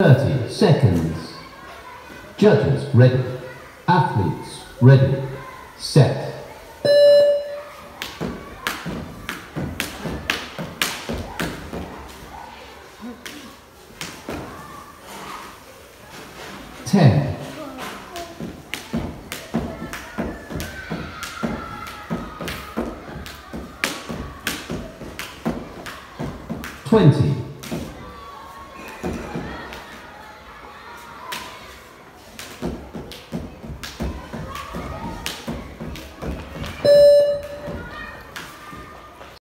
30 seconds. Judges ready. Athletes ready. Set. Ten. Twenty. you